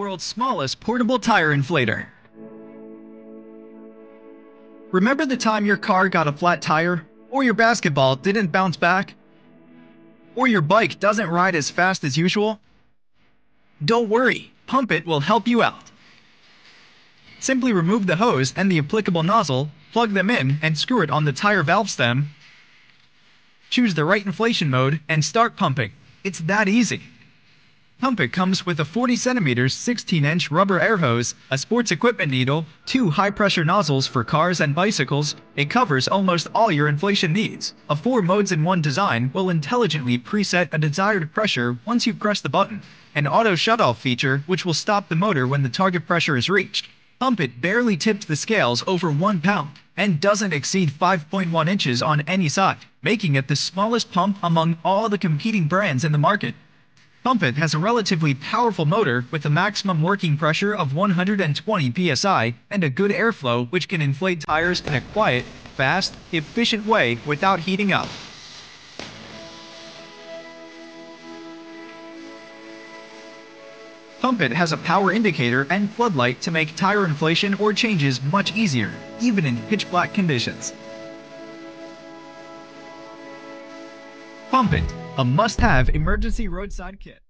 world's smallest portable tire inflator. Remember the time your car got a flat tire? Or your basketball didn't bounce back? Or your bike doesn't ride as fast as usual? Don't worry, PUMPIT will help you out. Simply remove the hose and the applicable nozzle, plug them in and screw it on the tire valve stem. Choose the right inflation mode and start pumping. It's that easy. PUMPIT comes with a 40 centimeters 16 inch rubber air hose, a sports equipment needle, two high pressure nozzles for cars and bicycles. It covers almost all your inflation needs. A 4 modes in one design will intelligently preset a desired pressure once you press the button. An auto shutoff feature which will stop the motor when the target pressure is reached. PUMPIT barely tips the scales over 1 pound and doesn't exceed 5.1 inches on any side, making it the smallest pump among all the competing brands in the market. PUMPIT has a relatively powerful motor with a maximum working pressure of 120 psi and a good airflow which can inflate tires in a quiet, fast, efficient way without heating up. PUMPIT has a power indicator and floodlight to make tire inflation or changes much easier, even in pitch black conditions. PUMPIT, a must-have emergency roadside kit.